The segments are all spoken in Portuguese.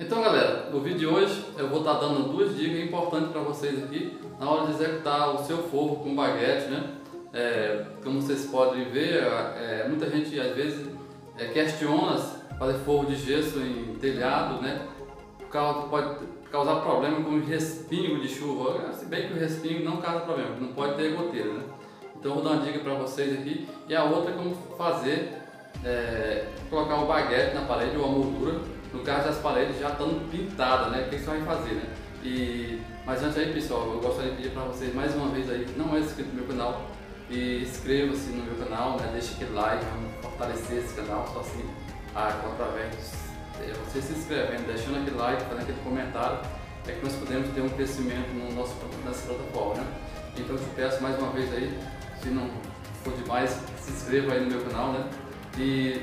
Então galera, no vídeo de hoje eu vou estar dando duas dicas importantes para vocês aqui na hora de executar o seu forro com baguete, né? É, como vocês podem ver, é, muita gente às vezes é, questiona fazer forro de gesso em telhado, né? Causa, pode causar problema com respingo de chuva, se bem que o respingo não causa problema, não pode ter goteira, né? Então vou dar uma dica para vocês aqui e a outra é como fazer, é, colocar o baguete na parede ou a moldura, no caso das paredes já estando pintadas, né? O que você vai fazer, né? E, mas antes aí pessoal, eu gostaria de pedir para vocês mais uma vez aí, não é inscrito no meu canal, e inscreva-se no meu canal, né? deixe aquele like, vamos fortalecer esse canal, só assim, através você se inscrevendo, deixando aquele like, fazendo aquele comentário, é que nós podemos ter um crescimento no nosso, nessa plataforma, né? Então eu te peço mais uma vez aí, se não for demais, se inscreva aí no meu canal, né? E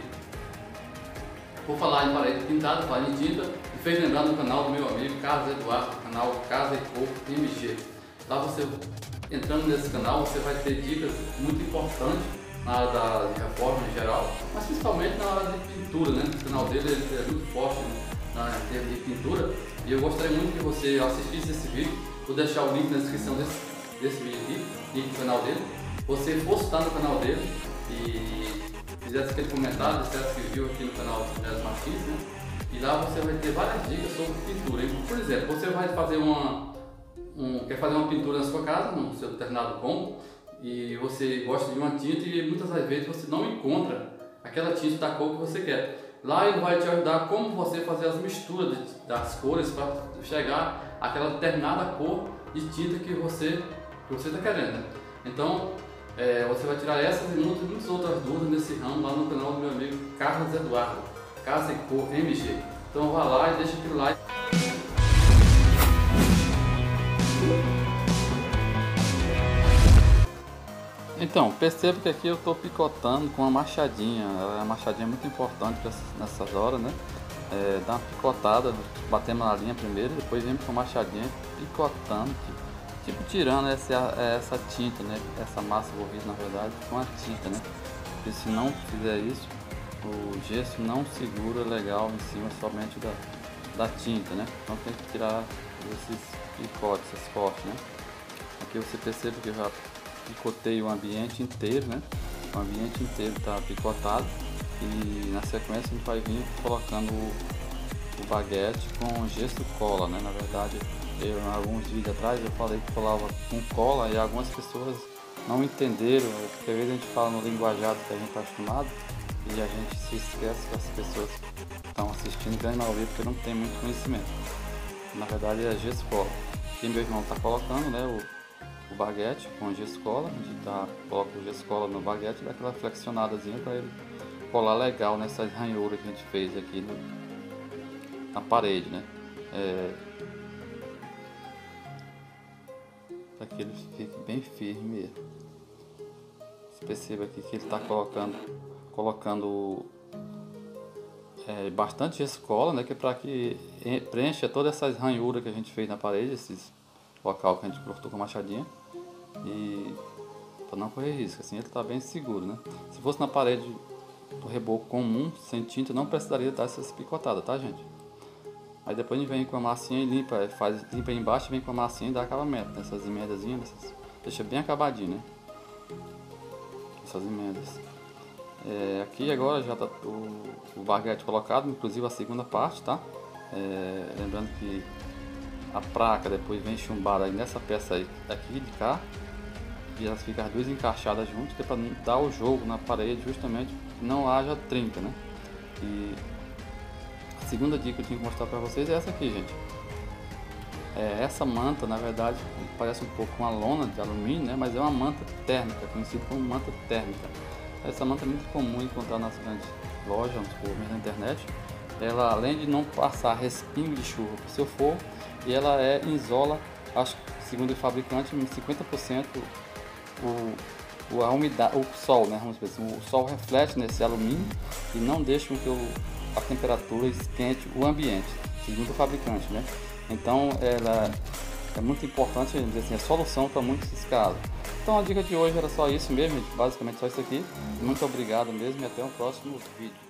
vou falar em parede pintada, falar em tinta, e fez lembrar no canal do meu amigo Carlos Eduardo, canal Casa e Corpo MG. Lá você, entrando nesse canal, você vai ter dicas muito importantes na área da reforma em geral, mas principalmente na área de pintura, né? O canal dele é muito forte né? na termos de pintura, e eu gostaria muito que você assistisse esse vídeo, vou deixar o link na descrição desse, desse vídeo aqui, link do canal dele, você fosse estar no canal dele e fizesse aquele comentário, que viu aqui no canal Jazz Martins, né? E lá você vai ter várias dicas sobre pintura. Por exemplo, você vai fazer uma, um, quer fazer uma pintura na sua casa, no seu determinado ponto, e você gosta de uma tinta e muitas das vezes você não encontra aquela tinta da cor que você quer. Lá ele vai te ajudar como você fazer as misturas das cores para chegar àquela determinada cor de tinta que você que você está querendo. Então é, você vai tirar essas e muitas, outras dúvidas nesse ramo lá no canal do meu amigo Carlos Eduardo, Casa e Cor MG. Então vá lá e deixa aquele like. Então, perceba que aqui eu estou picotando com uma machadinha, a machadinha é muito importante nessas horas, né? É, dá uma picotada, batendo na linha primeiro, depois vem com a machadinha picotando, tipo tirando essa, essa tinta, né? Essa massa envolvida na verdade com a tinta, né? Porque se não fizer isso, o gesso não segura legal em cima somente da, da tinta, né? Então tem que tirar esses picotes, esses cortes, né? Aqui você percebe que eu já picotei o ambiente inteiro, né? O ambiente inteiro está picotado e na sequência a gente vai vir colocando o, o baguete com gesso cola, né? Na verdade eu, alguns vídeos atrás eu falei que colava com cola e algumas pessoas não entenderam, porque às vezes a gente fala no linguajado que a gente está acostumado e a gente se esquece que as pessoas que estão assistindo ganham mal porque não tem muito conhecimento. Na verdade é gesso cola. E meu irmão está colocando né, o, o baguete com gesso cola, a gente tá, coloca o gesso cola no baguete e dá aquela flexionadazinha para ele colar legal nessas ranhuras que a gente fez aqui no, na parede. Né? É, para que ele fique bem firme Você perceba aqui que ele está colocando, colocando é, bastante escola, né, que é para que preencha todas essas ranhuras que a gente fez na parede, esses local que a gente cortou com a machadinha e para não correr risco, assim ele está bem seguro, né? Se fosse na parede do reboco comum, sem tinta, não precisaria dar essas picotadas, tá gente? Aí depois a gente vem com a massinha e limpa, faz, limpa embaixo, vem com a massinha e dá acabamento nessas emendazinhas, nessas, deixa bem acabadinho, né? Essas emendas. É, aqui agora já está o, o baguete colocado, inclusive a segunda parte, tá? É, lembrando que a placa depois vem chumbada aí nessa peça aí, aqui de cá e elas ficam as duas encaixadas juntas, que é para dar o jogo na parede justamente que não haja trinca, né? E segunda dica que eu tinha que mostrar para vocês é essa aqui, gente. É, essa manta, na verdade, parece um pouco uma lona de alumínio, né? Mas é uma manta térmica, conhecida como manta térmica. Essa manta é muito comum encontrar nas grandes lojas, vamos na internet. Ela, além de não passar respingo de chuva para o seu forro, e ela é isola, acho segundo o fabricante, em 50% o, o, a umidade, o sol, né? Vamos dizer assim, o sol reflete nesse alumínio e não deixa que o a temperatura esquente o ambiente, segundo o fabricante, né? Então ela é muito importante, dizer assim, a solução para muitos casos. Então a dica de hoje era só isso mesmo, basicamente só isso aqui. Muito obrigado mesmo e até o próximo vídeo.